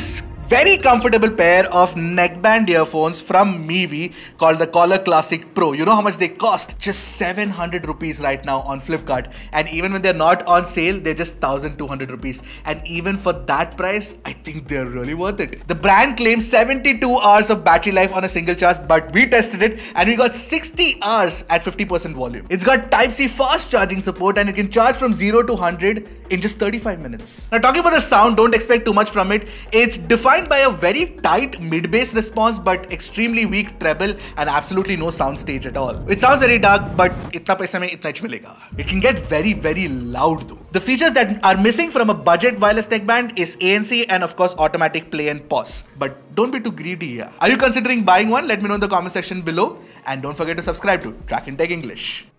this very comfortable pair of neckband earphones from Mivi called the Collar Classic Pro. You know how much they cost? Just 700 rupees right now on Flipkart. And even when they're not on sale, they're just 1200 rupees. And even for that price, I think they're really worth it. The brand claims 72 hours of battery life on a single charge, but we tested it and we got 60 hours at 50% volume. It's got Type-C fast charging support and it can charge from 0 to 100 in just 35 minutes. Now talking about the sound, don't expect too much from it. It's defined by a very tight mid-bass response but extremely weak treble and absolutely no soundstage at all. It sounds very dark but itna paisa mein itna milega. It can get very very loud though. The features that are missing from a budget wireless neckband is ANC and of course automatic play and pause. But don't be too greedy here. Are you considering buying one? Let me know in the comment section below and don't forget to subscribe to Trakin Tech English.